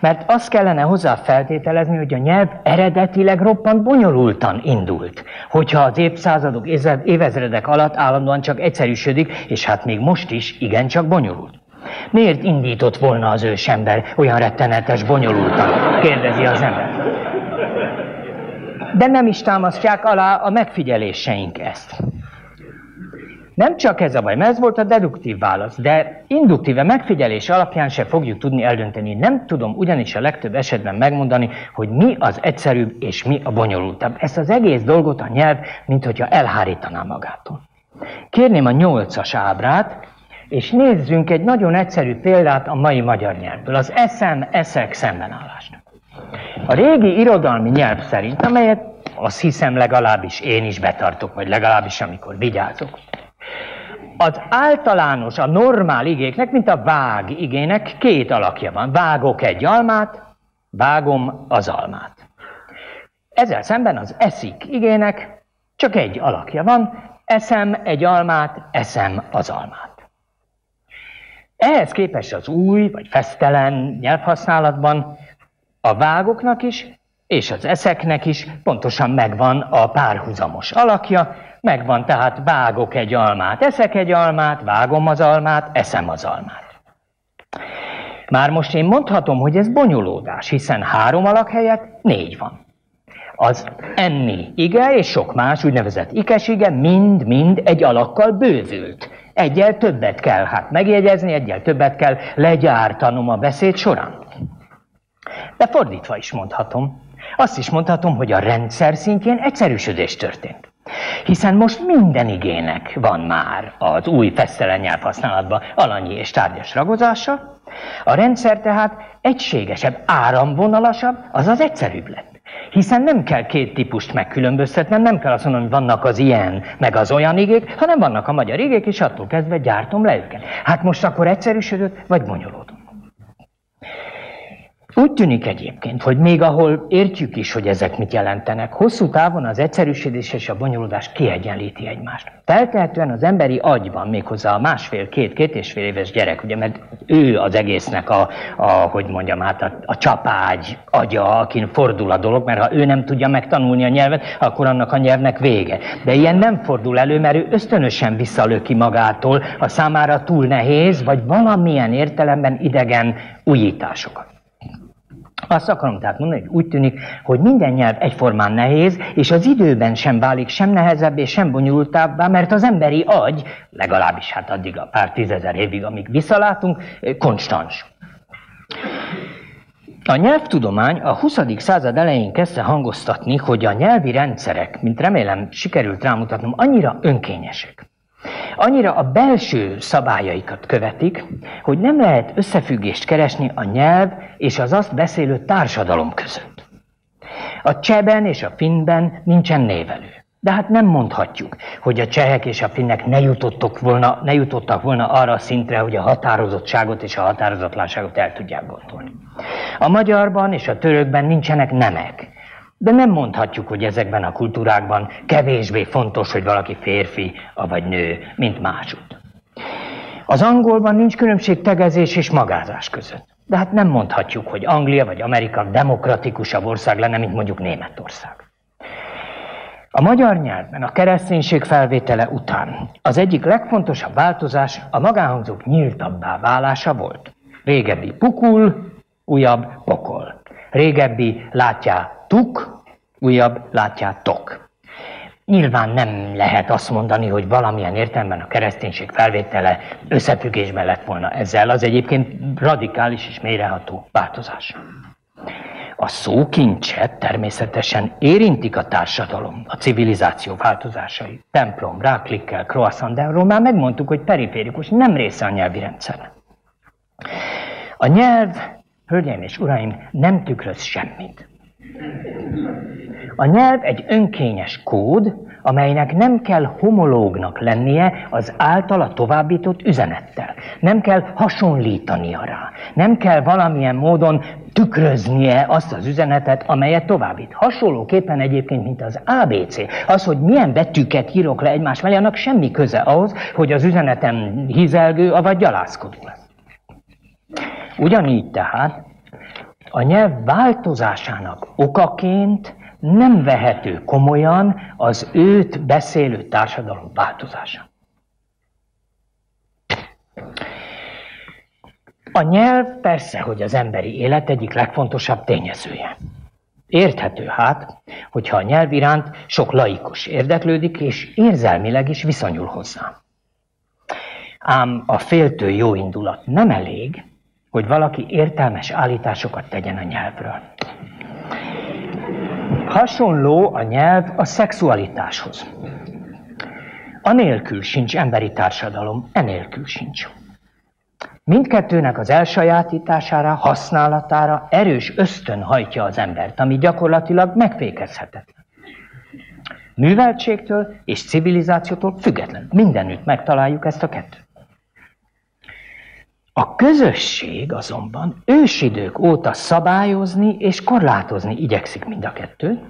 Mert azt kellene hozzá feltételezni, hogy a nyelv eredetileg roppant bonyolultan indult. Hogyha az évszázadok, évezredek alatt állandóan csak egyszerűsödik, és hát még most is igencsak bonyolult. Miért indított volna az ősember olyan rettenetes bonyolultan? Kérdezi az ember. De nem is támasztják alá a megfigyeléseink ezt. Nem csak ez a baj, mert ez volt a deduktív válasz, de induktíve megfigyelés alapján se fogjuk tudni eldönteni. Nem tudom ugyanis a legtöbb esetben megmondani, hogy mi az egyszerűbb és mi a bonyolultabb. Ezt az egész dolgot a nyelv, mint hogyha elhárítaná magától. Kérném a nyolcas ábrát, és nézzünk egy nagyon egyszerű példát a mai magyar nyelvből, az eszem, eszek szembenállást. A régi irodalmi nyelv szerint, amelyet azt hiszem legalábbis én is betartok, vagy legalábbis amikor vigyázok, az általános, a normál igéknek, mint a vág igének két alakja van. Vágok egy almát, vágom az almát. Ezzel szemben az eszik igének csak egy alakja van, eszem egy almát, eszem az almát. Ehhez képest az új vagy fesztelen nyelvhasználatban a vágoknak is és az eszeknek is pontosan megvan a párhuzamos alakja, megvan tehát vágok egy almát, eszek egy almát, vágom az almát, eszem az almát. Már most én mondhatom, hogy ez bonyolódás, hiszen három alak helyett négy van. Az enni ige és sok más úgynevezett ige mind-mind egy alakkal bővült. Egyel többet kell hát megjegyezni, egyel többet kell legyártanom a beszéd során. De fordítva is mondhatom, azt is mondhatom, hogy a rendszer szintjén egyszerűsödés történt. Hiszen most minden igének van már az új fesztelen nyelvhasználatban alanyi és tárgyas ragozása, a rendszer tehát egységesebb, áramvonalasabb, azaz egyszerűbb lett. Hiszen nem kell két típust megkülönböztetnem, nem kell azt mondani, hogy vannak az ilyen, meg az olyan igék, hanem vannak a magyar igék, és attól kezdve gyártom le őket. Hát most akkor egyszerűsödött, vagy bonyolódott. Úgy tűnik egyébként, hogy még ahol értjük is, hogy ezek mit jelentenek, hosszú távon az egyszerűsödés és a bonyolódás kiegyenlíti egymást. Feltehetően az emberi agyban, méghozzá a másfél-két, két és fél éves gyerek, ugye, mert ő az egésznek a, a hogy mondjam hát, a, a csapágy agya, akin fordul a dolog, mert ha ő nem tudja megtanulni a nyelvet, akkor annak a nyelvnek vége. De ilyen nem fordul elő, mert ő ösztönösen visszalöki magától a számára túl nehéz, vagy valamilyen értelemben idegen újításokat. Azt akarom tehát mondani, hogy úgy tűnik, hogy minden nyelv egyformán nehéz, és az időben sem válik sem nehezebb sem bonyolultabbá, mert az emberi agy, legalábbis hát addig a pár tízezer évig, amíg visszalátunk, konstans. A nyelvtudomány a 20. század elején kezdte hangoztatni, hogy a nyelvi rendszerek, mint remélem sikerült rámutatnom, annyira önkényesek, Annyira a belső szabályaikat követik, hogy nem lehet összefüggést keresni a nyelv és az azt beszélő társadalom között. A cseben és a finnben nincsen névelő. De hát nem mondhatjuk, hogy a csehek és a finnek ne, jutottak volna, ne jutottak volna arra a szintre, hogy a határozottságot és a határozatlanságot el tudják gondolni. A magyarban és a törökben nincsenek nemek, de nem mondhatjuk, hogy ezekben a kultúrákban kevésbé fontos, hogy valaki férfi, vagy nő, mint másút. Az angolban nincs különbség tegezés és magázás között. De hát nem mondhatjuk, hogy Anglia vagy Amerika demokratikusabb ország lenne, mint mondjuk Németország. A magyar nyelvben a kereszténység felvétele után az egyik legfontosabb változás a magánhangzók nyíltabbá válása volt. Régebbi pukul, újabb pokol. Régebbi látjá láttuk, újabb látjátok. Nyilván nem lehet azt mondani, hogy valamilyen értelemben a kereszténység felvétele összefüggésben lett volna ezzel. Az egyébként radikális és mélyreható változás. A szókincset természetesen érintik a társadalom, a civilizáció változásai. Templom, ráklikkel, croissant, de arról már megmondtuk, hogy periférikus, nem része a nyelvi rendszer. A nyelv, hölgyeim és uraim, nem tükröz semmit. A nyelv egy önkényes kód, amelynek nem kell homológnak lennie az általa továbbított üzenettel. Nem kell hasonlítania rá. Nem kell valamilyen módon tükröznie azt az üzenetet, amelyet továbbít. Hasonlóképpen egyébként, mint az ABC. Az, hogy milyen betűket írok le egymás mellé, annak semmi köze ahhoz, hogy az üzenetem hizelgő, vagy gyalászkodó lesz. Ugyanígy tehát a nyelv változásának okaként nem vehető komolyan az őt beszélő társadalom változása. A nyelv persze, hogy az emberi élet egyik legfontosabb tényezője. Érthető hát, hogyha a nyelv iránt sok laikus érdeklődik, és érzelmileg is viszonyul hozzá. Ám a féltő jó indulat nem elég, hogy valaki értelmes állításokat tegyen a nyelvről. Hasonló a nyelv a szexualitáshoz. Anélkül sincs emberi társadalom, enélkül sincs. Mindkettőnek az elsajátítására, használatára erős ösztön hajtja az embert, ami gyakorlatilag megfékezhetetlen. Műveltségtől és civilizációtól független. Mindenütt megtaláljuk ezt a kettőt. A közösség azonban ősidők óta szabályozni és korlátozni igyekszik mind a kettőt,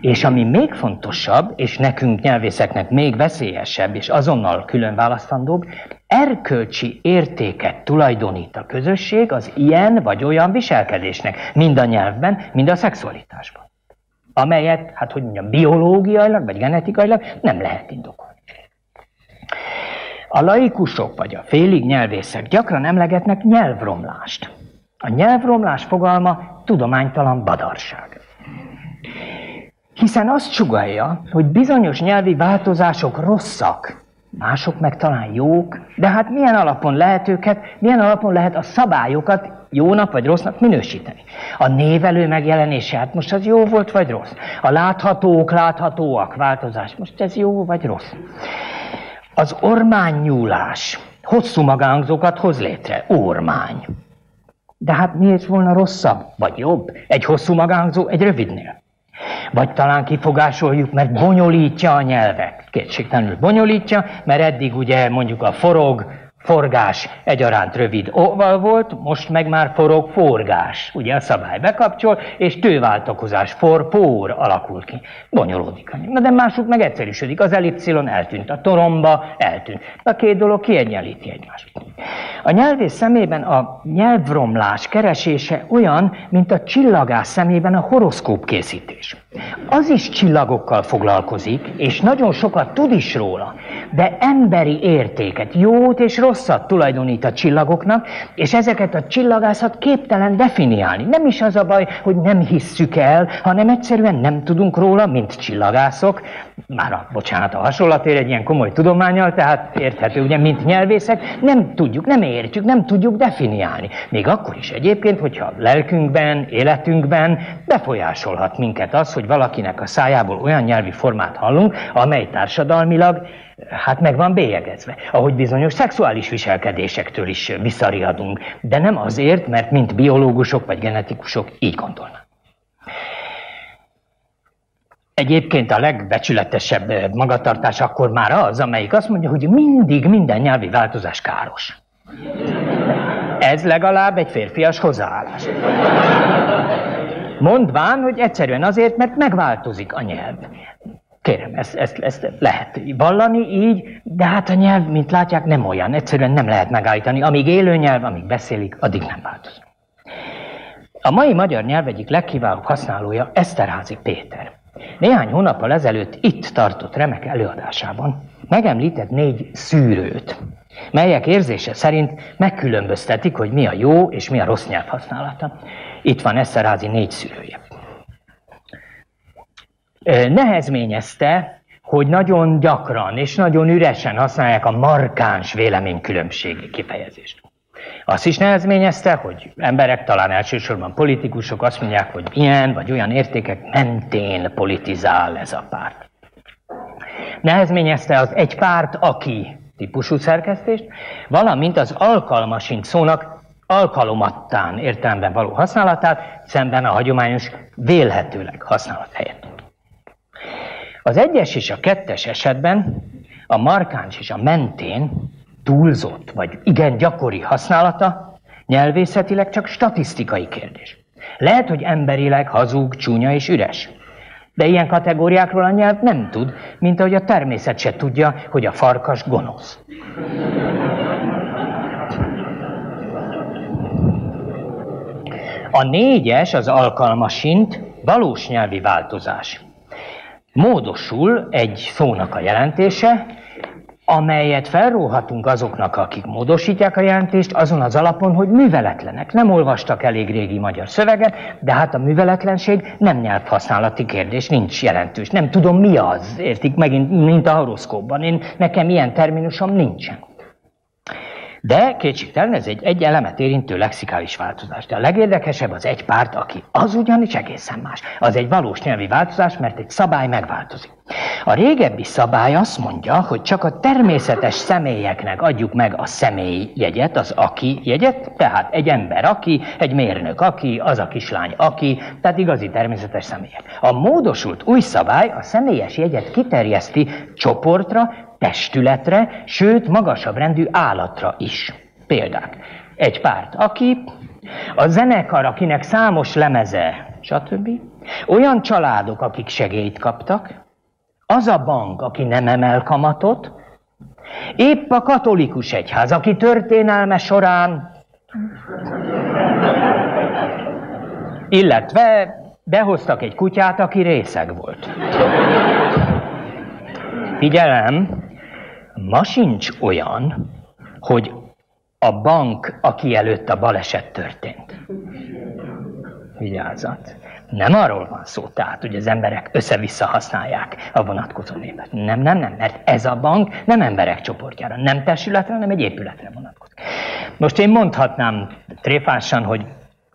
és ami még fontosabb, és nekünk nyelvészeknek még veszélyesebb, és azonnal külön választandóbb, erkölcsi értéket tulajdonít a közösség az ilyen vagy olyan viselkedésnek, mind a nyelvben, mind a szexualitásban. Amelyet, hát hogy mondjam, biológiailag vagy genetikailag nem lehet indokolni. A laikusok vagy a félig nyelvészek gyakran emlegetnek nyelvromlást. A nyelvromlás fogalma tudománytalan badarság. Hiszen azt sugalja, hogy bizonyos nyelvi változások rosszak, mások meg talán jók, de hát milyen alapon lehet őket, milyen alapon lehet a szabályokat jónak vagy rossznak minősíteni. A névelő megjelenése, hát most az jó volt vagy rossz. A láthatók, láthatóak változás, most ez jó vagy rossz. Az ormánynyúlás hosszú magánzókat hoz létre. Ormány. De hát miért volna rosszabb, vagy jobb egy hosszú magánzó egy rövidnél? Vagy talán kifogásoljuk, mert bonyolítja a nyelvet. Kétségtelenül bonyolítja, mert eddig ugye mondjuk a forog, forgás egyaránt rövid óval volt, most meg már forog forgás. Ugye a szabály bekapcsol, és tőváltakozás, for, por alakul ki. Bonyolódik. Na de mások meg egyszerűsödik. Az ellipszilon eltűnt, a toromba eltűnt. A két dolog kiegyenlíti egymást. A nyelvész szemében a nyelvromlás keresése olyan, mint a csillagás szemében a horoszkóp készítés. Az is csillagokkal foglalkozik, és nagyon sokat tud is róla, de emberi értéket, jót és rosszat tulajdonít a csillagoknak, és ezeket a csillagászat képtelen definiálni. Nem is az a baj, hogy nem hisszük el, hanem egyszerűen nem tudunk róla, mint csillagászok, már a, bocsánat, a hasonlatér egy ilyen komoly tudományal, tehát érthető, ugye, mint nyelvészek, nem tudjuk, nem értjük, nem tudjuk definiálni. Még akkor is egyébként, hogyha lelkünkben, életünkben befolyásolhat minket az, hogy valakinek a szájából olyan nyelvi formát hallunk, amely társadalmilag hát meg van bélyegezve, ahogy bizonyos szexuális viselkedésektől is visszariadunk, de nem azért, mert mint biológusok vagy genetikusok így gondolnak. Egyébként a legbecsületesebb magatartás akkor már az, amelyik azt mondja, hogy mindig minden nyelvi változás káros. Ez legalább egy férfias hozzáállás. Mondván, hogy egyszerűen azért, mert megváltozik a nyelv. Kérem, ezt, ezt, ezt lehet vallani így, de hát a nyelv, mint látják, nem olyan. Egyszerűen nem lehet megállítani. Amíg élő nyelv, amíg beszélik, addig nem változik. A mai magyar nyelv egyik legkiválóbb használója Eszterházi Péter. Néhány hónappal ezelőtt itt tartott remek előadásában megemlített négy szűrőt, melyek érzése szerint megkülönböztetik, hogy mi a jó és mi a rossz nyelv használata. Itt van Eszterházi négy szűrője. Nehezményezte, hogy nagyon gyakran és nagyon üresen használják a markáns véleménykülönbségi kifejezést. Azt is nehezményezte, hogy emberek, talán elsősorban politikusok azt mondják, hogy ilyen vagy olyan értékek mentén politizál ez a párt. Nehezményezte az egy párt, aki típusú szerkesztést, valamint az alkalmasint szónak alkalomattán értelemben való használatát, szemben a hagyományos vélhetőleg használat helyett. Az egyes és a kettes esetben a markáns és a mentén túlzott vagy igen gyakori használata nyelvészetileg csak statisztikai kérdés. Lehet, hogy emberileg hazug, csúnya és üres. De ilyen kategóriákról a nyelv nem tud, mint ahogy a természet se tudja, hogy a farkas gonosz. A négyes, az alkalmasint, valós nyelvi változás. Módosul egy szónak a jelentése, amelyet felróhatunk azoknak, akik módosítják a jelentést, azon az alapon, hogy műveletlenek. Nem olvastak elég régi magyar szöveget, de hát a műveletlenség nem nyelvhasználati kérdés, nincs jelentős. Nem tudom mi az, értik megint, mint a horoszkópban. Én, nekem ilyen terminusom nincsen. De kétségtelen ez egy, egy elemet érintő lexikális változás. De a legérdekesebb az egy párt, aki az ugyanis egészen más. Az egy valós nyelvi változás, mert egy szabály megváltozik. A régebbi szabály azt mondja, hogy csak a természetes személyeknek adjuk meg a személy jegyet, az aki jegyet, tehát egy ember aki, egy mérnök aki, az a kislány aki, tehát igazi természetes személyek. A módosult új szabály a személyes jegyet kiterjeszti csoportra, testületre, sőt magasabb rendű állatra is. Példák. Egy párt, aki a zenekar, akinek számos lemeze, stb. Olyan családok, akik segélyt kaptak, az a bank, aki nem emel kamatot, épp a katolikus egyház, aki történelme során, illetve behoztak egy kutyát, aki részeg volt. Figyelem, ma sincs olyan, hogy a bank, aki előtt a baleset történt. Vigyázat. Nem arról van szó, tehát, hogy az emberek össze-vissza használják a vonatkozó névet. Nem, nem, nem, mert ez a bank nem emberek csoportjára, nem testületre, hanem egy épületre vonatkozik. Most én mondhatnám tréfásan, hogy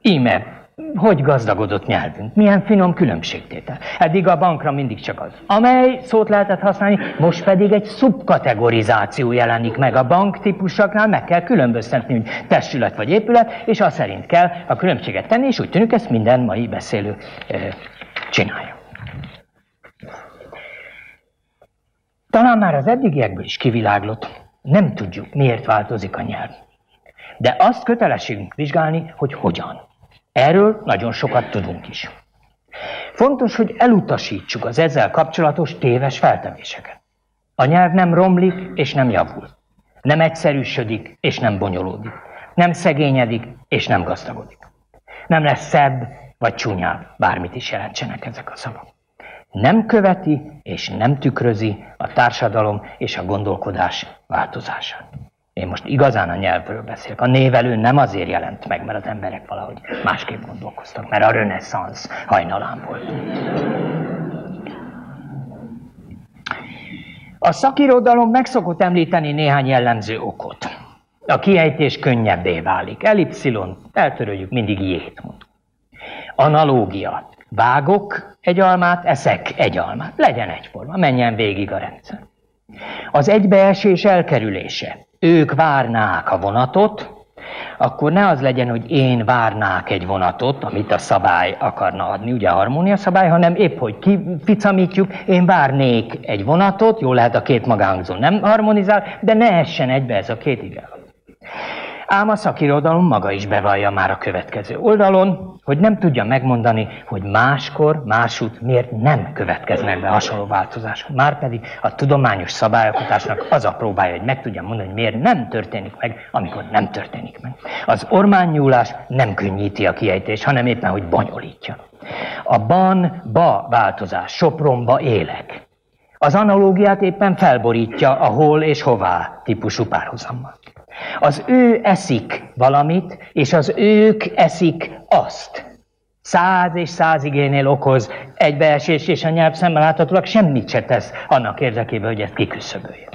íme hogy gazdagodott nyelvünk, milyen finom különbségtétel. Eddig a bankra mindig csak az, amely szót lehetett használni, most pedig egy szubkategorizáció jelenik meg a bank típusoknál, meg kell különböztetni, hogy testület vagy épület, és az szerint kell a különbséget tenni, és úgy tűnik, ezt minden mai beszélő e, csinálja. Talán már az eddigiekből is kiviláglott, Nem tudjuk, miért változik a nyelv. De azt kötelességünk vizsgálni, hogy hogyan. Erről nagyon sokat tudunk is. Fontos, hogy elutasítsuk az ezzel kapcsolatos téves feltevéseket. A nyelv nem romlik és nem javul. Nem egyszerűsödik és nem bonyolódik. Nem szegényedik és nem gazdagodik. Nem lesz szebb vagy csúnyább, bármit is jelentsenek ezek a szavak. Nem követi és nem tükrözi a társadalom és a gondolkodás változását. Én most igazán a nyelvről beszélek. A névelő nem azért jelent meg, mert az emberek valahogy másképp gondolkoztak, mert a reneszánsz hajnalán volt. A szakirodalom meg szokott említeni néhány jellemző okot. A kiejtés könnyebbé válik. Elipszilon, eltöröljük, mindig jét mond. Analógia. Vágok egy almát, eszek egy almát. Legyen egyforma, menjen végig a rendszer. Az egybeesés elkerülése. Ők várnák a vonatot, akkor ne az legyen, hogy én várnák egy vonatot, amit a szabály akarna adni, ugye a harmónia szabály, hanem épp, hogy kificamítjuk, én várnék egy vonatot, jó lehet a két magánhangzó nem harmonizál, de ne essen egybe ez a két igen. Ám a szakirodalom maga is bevallja már a következő oldalon, hogy nem tudja megmondani, hogy máskor, másút miért nem következnek be hasonló változások. Márpedig a tudományos szabályokatásnak az a próbája, hogy meg tudja mondani, hogy miért nem történik meg, amikor nem történik meg. Az ormánynyúlás nem könnyíti a kiejtés, hanem éppen, hogy bonyolítja. A ban-ba változás, Sopronba élek. Az analógiát éppen felborítja a hol és hová típusú párhuzammal. Az ő eszik valamit, és az ők eszik azt. Száz és száz igénél okoz egybeesés, és a nyelv szemmel láthatólag semmit se tesz annak érdekében, hogy ezt kiküszöbölje.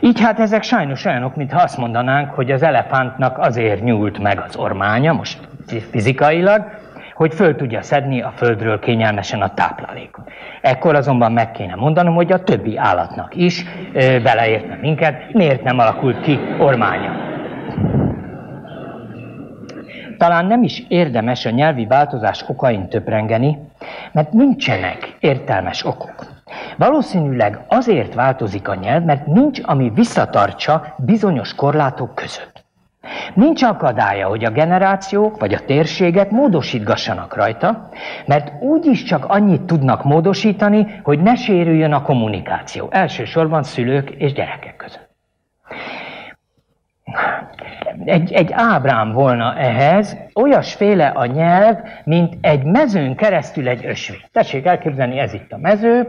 Így hát ezek sajnos olyanok, mintha azt mondanánk, hogy az elefántnak azért nyúlt meg az ormánya, most fizikailag, hogy föl tudja szedni a földről kényelmesen a táplálékot. Ekkor azonban meg kéne mondanom, hogy a többi állatnak is, beleértve minket, miért nem alakult ki ormánya. Talán nem is érdemes a nyelvi változás okain töprengeni, mert nincsenek értelmes okok. Valószínűleg azért változik a nyelv, mert nincs, ami visszatartsa bizonyos korlátok között. Nincs akadálya, hogy a generációk vagy a térségek módosítgassanak rajta, mert úgyis csak annyit tudnak módosítani, hogy ne sérüljön a kommunikáció. Elsősorban szülők és gyerekek között. Egy, egy ábrám volna ehhez, olyasféle a nyelv, mint egy mezőn keresztül egy ösvény. Tessék elképzelni, ez itt a mező,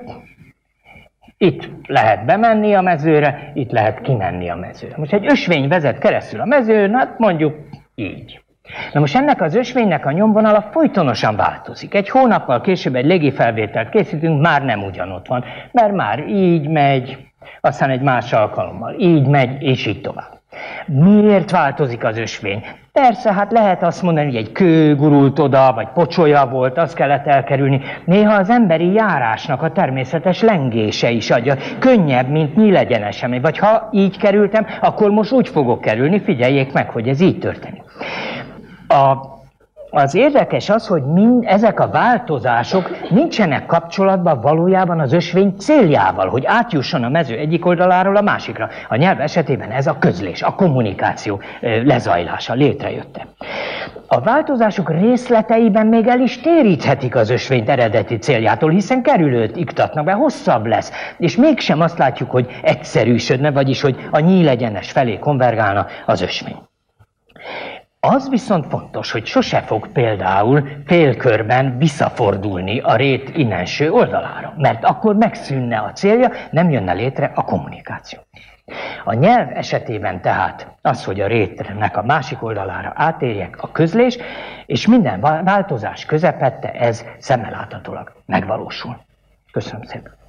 itt lehet bemenni a mezőre, itt lehet kimenni a mezőre. Most egy ösvény vezet keresztül a mezőn, hát mondjuk így. Na most ennek az ösvénynek a nyomvonala folytonosan változik. Egy hónappal később egy légifelvételt készítünk, már nem ugyanott van, mert már így megy, aztán egy más alkalommal így megy, és így tovább. Miért változik az ösvény? Persze, hát lehet azt mondani, hogy egy kő gurult oda, vagy pocsolya volt, azt kellett elkerülni. Néha az emberi járásnak a természetes lengése is adja. Könnyebb, mint nyílegyenesem. Vagy ha így kerültem, akkor most úgy fogok kerülni, figyeljék meg, hogy ez így történik. A az érdekes az, hogy mind ezek a változások nincsenek kapcsolatban valójában az ösvény céljával, hogy átjusson a mező egyik oldaláról a másikra. A nyelv esetében ez a közlés, a kommunikáció lezajlása létrejötte. A változások részleteiben még el is téríthetik az ösvényt eredeti céljától, hiszen kerülőt iktatnak be, hosszabb lesz, és mégsem azt látjuk, hogy egyszerűsödne, vagyis hogy a nyílegyenes felé konvergálna az ösvény. Az viszont fontos, hogy sose fog például félkörben visszafordulni a rét innenső oldalára, mert akkor megszűnne a célja, nem jönne létre a kommunikáció. A nyelv esetében tehát az, hogy a rétnek a másik oldalára átérjek a közlés, és minden változás közepette ez szemmel megvalósul. Köszönöm szépen.